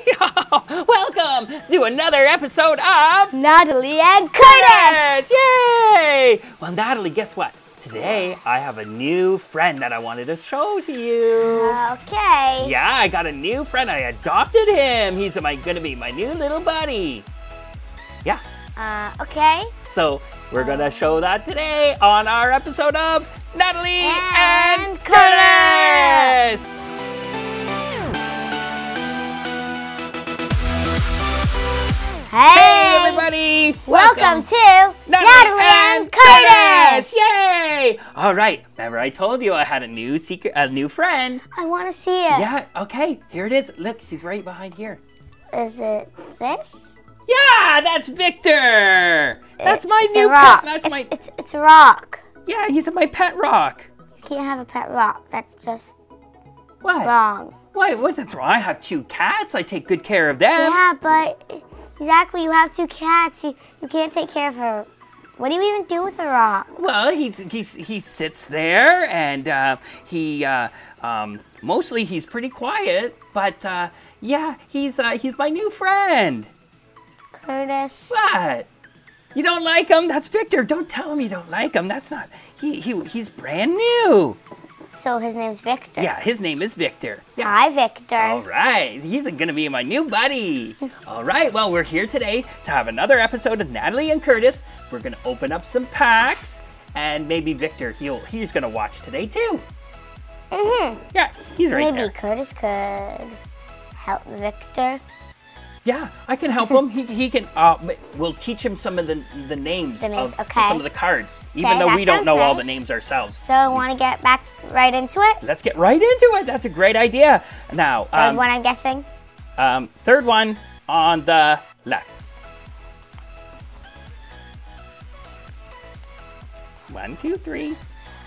Welcome to another episode of Natalie and Curtis. Yay! Well, Natalie, guess what? Today I have a new friend that I wanted to show to you. Okay. Yeah, I got a new friend. I adopted him. He's my, gonna be my new little buddy. Yeah. Uh, okay. So we're gonna show that today on our episode of Natalie and, And Curtis. Hey everybody! Welcome, to Natalie, and Curtis. Yay! All right. Remember, I told you I had a new secret, a new friend. I want to see it. Yeah. Okay. Here it is. Look, he's right behind here. Is it this? Yeah, that's Victor. That's my new pet. That's it's, my. It's it's a rock. Yeah, he's my pet rock. You can't have a pet rock. That's just What? wrong. Why? What? That's wrong. I have two cats. I take good care of them. Yeah, but exactly. You have two cats. You you can't take care of her. What do you even do with a rock? Well, he he he sits there and uh, he uh, um, mostly he's pretty quiet, but uh, yeah, he's uh, he's my new friend. Curtis. What? You don't like him? That's Victor. Don't tell him you don't like him. That's not. He he he's brand new. So his name's Victor. Yeah, his name is Victor. Yeah. Hi, Victor. All right, he's gonna be my new buddy. All right, well, we're here today to have another episode of Natalie and Curtis. We're gonna open up some packs, and maybe Victor, he'll he's gonna watch today too. Mhm. Yeah, he's right Maybe there. Curtis could help Victor. Yeah, I can help him. He, he can. Uh, we'll teach him some of the the names, The names, of okay. some of the cards, even Okay, though we don't know all the names ourselves. So I want to get back right into it. Let's get right into it. That's a great idea. Now, Third um, one, I'm guessing. Um, third one on the left. One, two, three.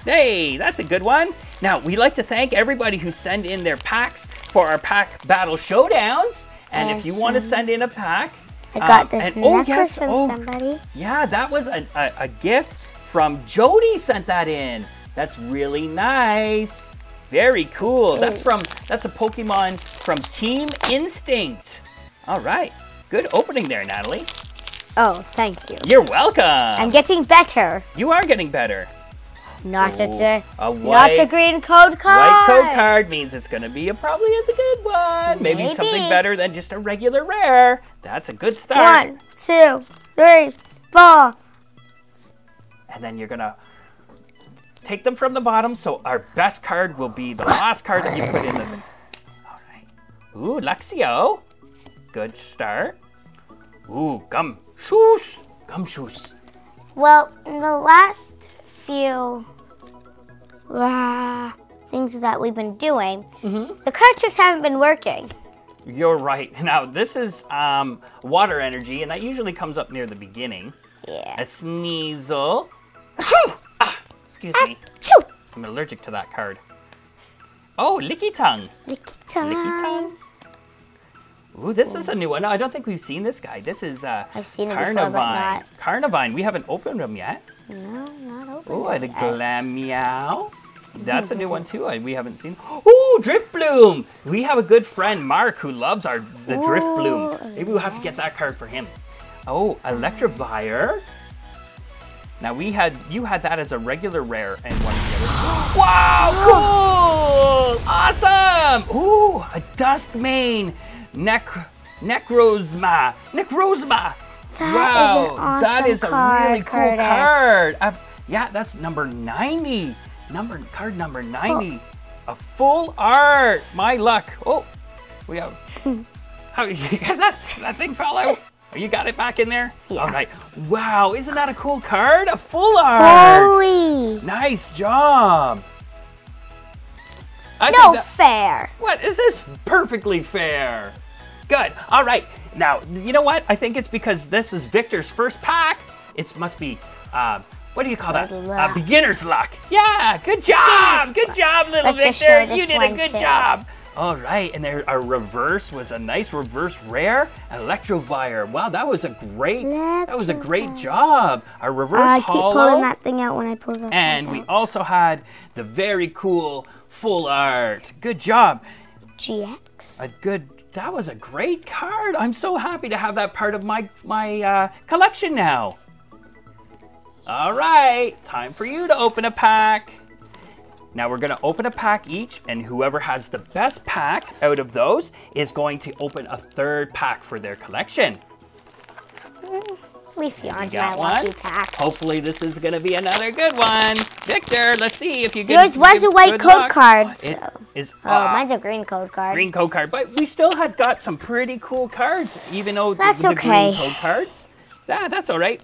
Hey, that's a good one. Now, we like to thank everybody who send in their packs for our pack battle showdowns. And if you want to send in a pack, I got um, this and- oh, necklace yes, from oh, somebody. yeah, that was a, a, a gift from Jody sent that in. That's really nice. Very cool. That's from that's a Pokemon from Team Instinct. All right. Good opening there, Natalie. Oh, thank you. You're welcome. I'm getting better. you are getting better. Not Ooh, a, oh, a not white, the green code card. white code card means it's going to be a probably is a good one. Maybe, something better than just a regular rare. That's a good start. One, two, three, four. and then you're gonna take them from the bottom. So our best card will be the last card that you put in the. All right. Ooh, Luxio. Good start. Ooh, gum shoes. Gumshoos. Well, in the last few uh, things that we've been doing, Mm-hmm. the card tricks haven't been working. You're right. Now this is um, water energy, and that usually comes up near the beginning. Yeah. A sneasel. Achoo! Ah, excuse me. Choo! I'm allergic to that card. Oh, Lickitung. Licky tongue. Lickitung. Ooh, this is a new one. I don't think we've seen this guy. This is uh, I've seen it before, Carnivine. not- Carnivine. We haven't opened them yet. No, not open. Oh, and a. Glameow. That's a new one too. I- We haven't seen. Ooh, Drifblim. We have a good friend, Mark, who loves our the Drifblim. Maybe we'll have to get that card for him. Oh, Electivire. Now we had you had that as a regular rare and one of the others. wow, cool! Awesome! Ooh, a Dusk Mane. Nec Necrozma. Necrozma. That is wow, that awesome is a really cool Curtis. card. Yeah, that's number 90. Number card number 90. A full art. My luck. Oh, we have. How you got that? That thing fell out. Oh, You got it back in there? Yeah. All right. Wow, isn't that a cool card? A full art. Holy! Nice job. I No think that, fair. what is this perfectly fair? Good. All right. Now, you know what? I think it's because this is Victor's first pack. It must be, uh, what do you call that? Good Uh, beginner's luck. Yeah. Good job. Good job, little Let's Victor. You did a good too. job. All right, and there our reverse was a nice reverse rare, Electivire. Wow, that was a great, that was a great job. Our reverse I keep holo. pulling that thing out when I pull the And we also had the very cool full art. Good job. GX. A good that was a great card. I'm so happy to have that part of my my uh, collection now. All right, time for you to open a pack. Now we're gonna open a pack each, and whoever has the best pack out of those is going to open a third pack for their collection. Leafy on my got lucky one? pack. Hopefully this is gonna be another good one. Victor, let's see if you can. Yours was a white code luck. card, It so- is, Oh, uh, mine's a green code card. green code card, but we still had got some pretty cool cards, even though That's the, the okay. green code cards. Yeah, that's all right.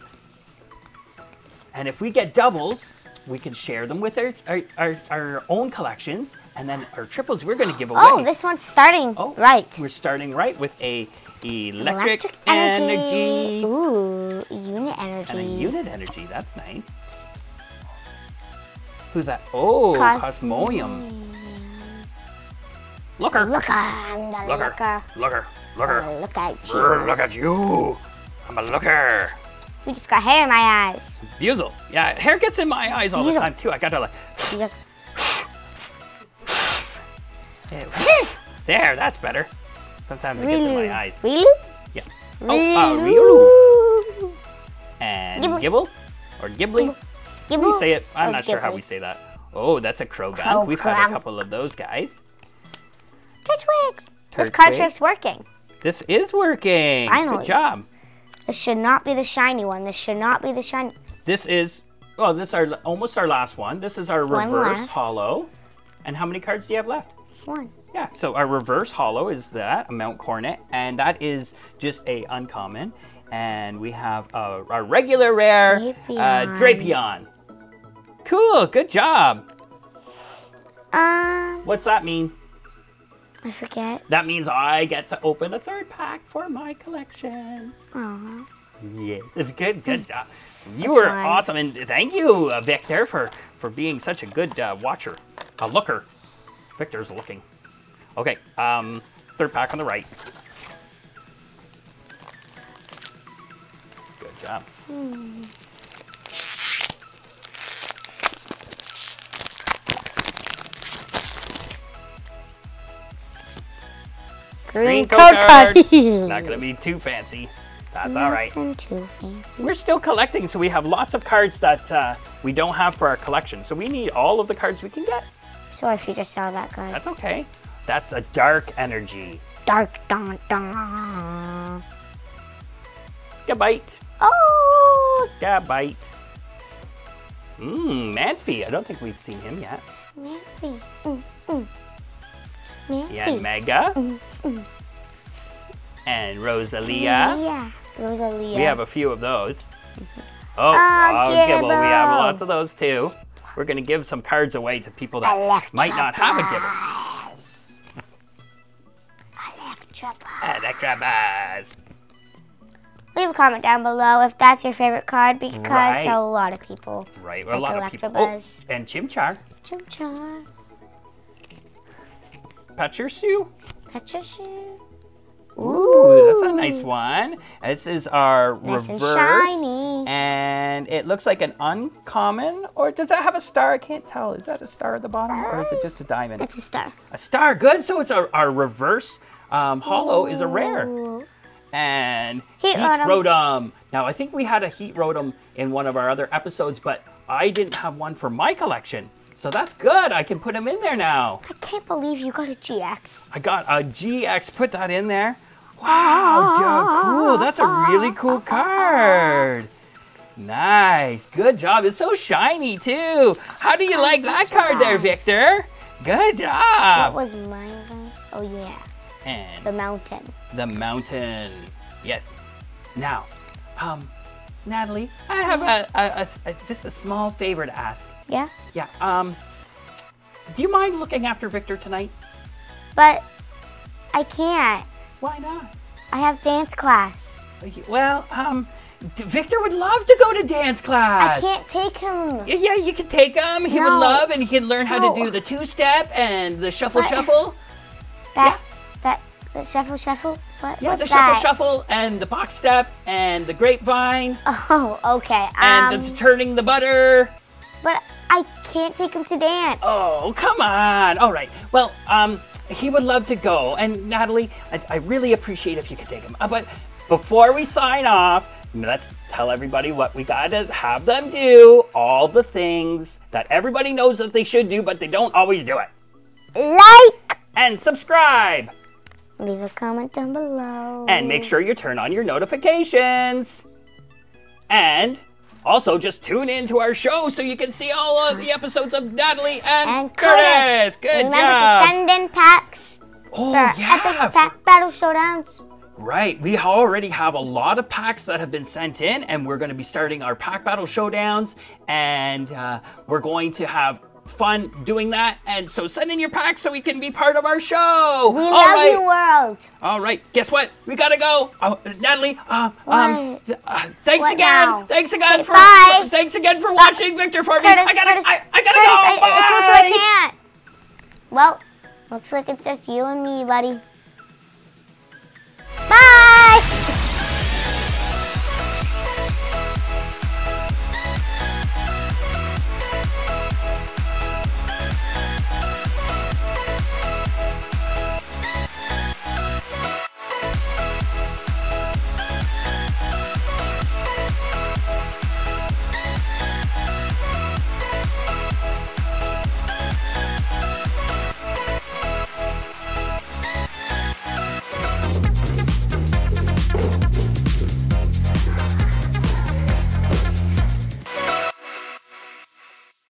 And if we get doubles, we can share them with our our, our, our own collections, and then our triples we're going to give oh, away. Oh, this one's starting Oh, right. We're starting right with a electric, energy, Ooh, unit energy. and a unit energy. That's nice. Who's that? Oh, Cosmoem. Looker. Looker, I'm the Looker. looker. Looker. Looker. Oh, look at you. Look at you. I'm a looker. You just got hair in my eyes. Buizel. Yeah, hair gets in my eyes all the time too. I gotta like, there, that's better. Sometimes it gets in my eyes. Really? Yeah. Oh, uh, Riolu. And Gibble. Gibble. Or Ghibli. Gibble. you say it? I'm Oh, not sure how we say that. Oh, that's a Krogan. Crow We've had a couple of those guys. Turtwig. This card Turtwig. trick's working. This is working. Finally. Good job. This should not be the shiny one. This should not be the shiny. This is, well, this is our almost our last one. This is our reverse holo. And how many cards do you have left? One. Yeah, so our reverse holo is that, a Mount Coronet, and that is just a uncommon. And we have uh, our regular rare, uh, Drapion. Drapion. Cool, good job. Um, What's that mean? I forget. That means I get to open a third pack for my collection. Aw. Yes, good, good job. You That's were fine. awesome, and thank you, uh, Victor, for for being such a good uh, watcher, a looker. Victor's looking. Okay, um, third pack on the right. Good job. Green, card. card. Not gonna be too fancy. That's all right. Too fancy. We're still collecting, so we have lots of cards that uh, we don't have for our collection. So we need all of the cards we can get. Sorry if you just saw that card. That's okay. That's a dark energy. Dark dun dun. Gabite. Oh, Gabite. Mmm, Manaphy. I don't think we've seen him yet. Nancy. Mm, mm. Yeah, Mega. mm. And Rosalia. Yeah. Rosalia. We have a few of those. Oh, Ah, oh, Gibble. We have lots of those too. We're going to give some cards away to people that might not have a Gibble. Electabuzz. Leave a comment down below if that's your favorite card because Right. a lot of people Right, well, a lot of people. Oh, and Chimchar. Chimchar. Pachursu. Pachushu. Ooh, that's a nice one. This is our Nice and reverse. shiny. And it looks like an uncommon, or does that have a star? I can't tell. Is that a star at the bottom, or is it just a diamond? It's a star. A star, good. So it's our, our reverse um, holo is a rare. Ooh. And Heat Rotom. Rotom. Now, I think we had a Heat Rotom in one of our other episodes, but I didn't have one for my collection. So that's good. I can put him in there now. I can't believe you got a GX. I got a GX. Put that in there. Wow, dude, cool. That's a really cool card. Nice. Good job. It's so shiny, too. How do you like that card there, Victor? Good job. What was mine? Oh, yeah. And The mountain. the mountain. Yes. Now, um, Natalie, I have a just a small favor to ask. Yeah? Yeah. Um, do you mind looking after Victor tonight? But I can't. Why not? I have dance class. Well, um, Victor would love to go to dance class. I can't take him. Yeah, you can take him. He would love, and he can learn how No. to do the two-step and the shuffle, What? shuffle. That's that. The shuffle, shuffle. What? Yeah, the shuffle, that? shuffle, and the box step, and the grapevine, Oh, okay. and Um, the turning the butter. But I can't take him to dance. Oh, come on. All right. Well, um, he would love to go. And Natalie, I, I really appreciate if you could take him. Uh, but before we sign off, let's tell everybody what we gotta have them do. All the things that everybody knows that they should do, but they don't always do it. Like And subscribe. Leave a comment down below. And make sure you turn on your notifications. And also just tune in to our show so you can see all of the episodes of Natalie and, and Curtis. Curtis. Good Remember job. to send in packs oh, for yeah. epic pack battle showdowns. Right, we already have a lot of packs that have been sent in, and we're going to be starting our pack battle showdowns, and uh, we're going to have fun doing that. And so send in your packs so we can be part of our show. We All love right. you, world. All right, guess what? We gotta go. Oh, Natalie, uh, um, th- uh, thanks What again. now? Thanks again Okay, for, bye. for- thanks again for watching Victor for me. I gotta, Curtis, I, I gotta Curtis, go. I, told. I can't. Well, looks like it's just you and me, buddy.